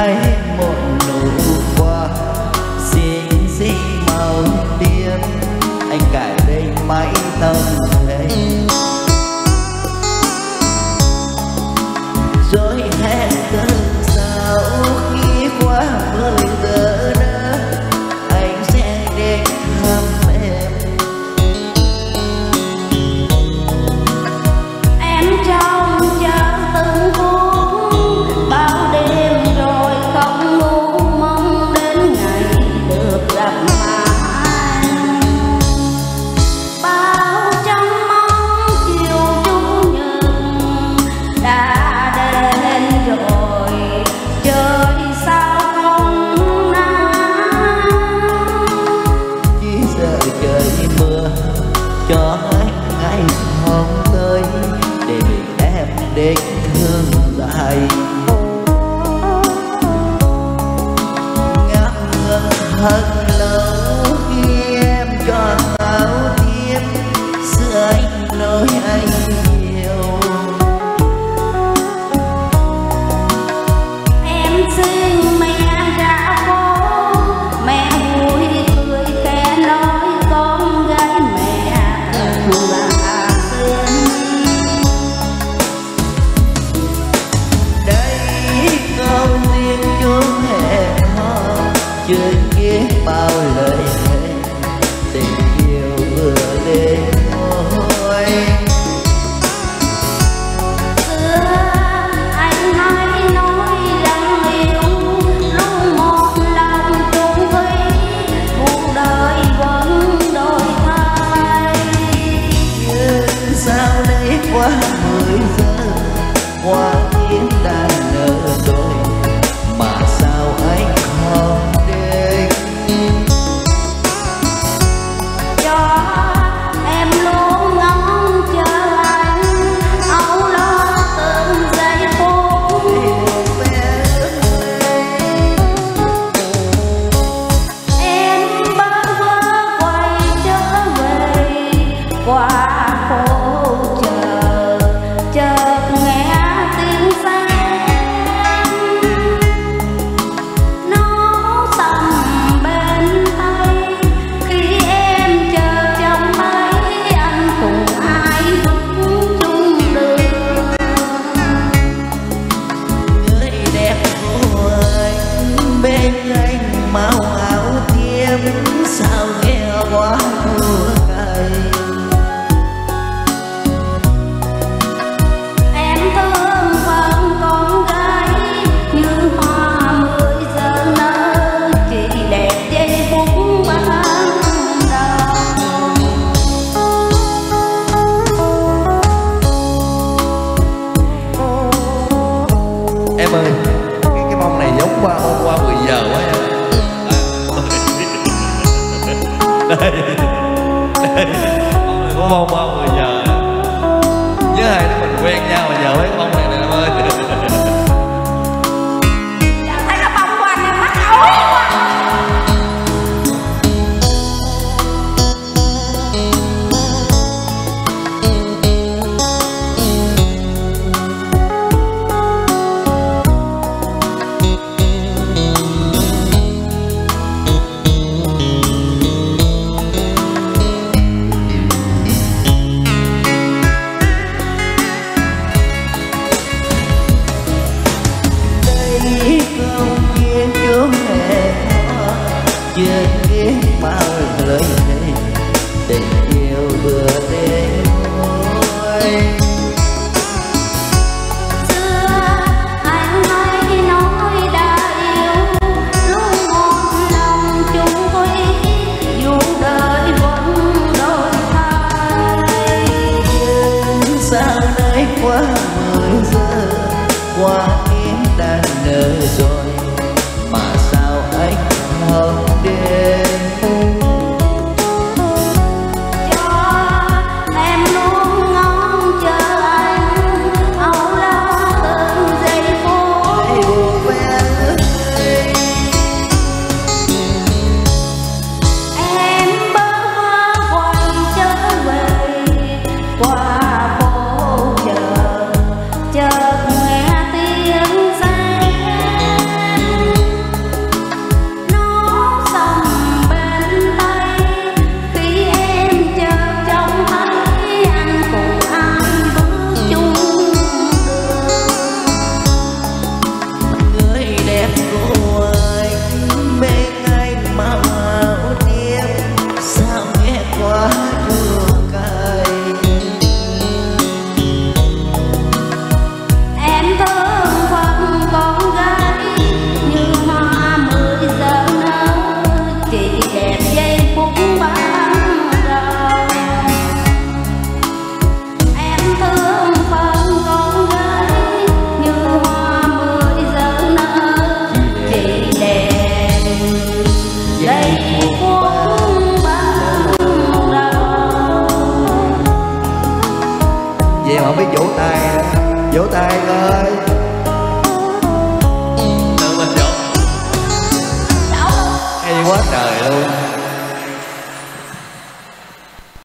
hãy một nụ hoa. Xinh xinh màu tiên anh cài bên mãi trời mưa cho anh hồng nơi để em đến thương dài ngắm hương hận quá mười giờ qua. wow, wow. mới giờ qua em đã nở rồi. Mà sao anh không đến vỗ tay. Vỗ tay ơi tự mình chọn hay quá trời luôn.